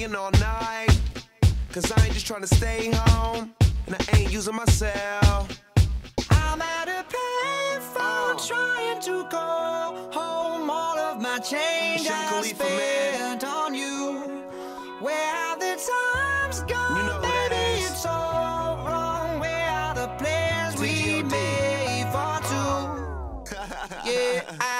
partying all night. Cause I ain't just trying to stay home, and I ain't using my cell. I'm at a payphone trying to go home. All of my change I spent on you. Where have the times gone? You know Baby, it's all wrong. Where are the plans we made for two? Yeah, I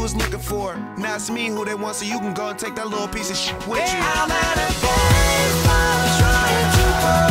you was looking for. Now it's me who they want, so you can go and take that little piece of shit with you.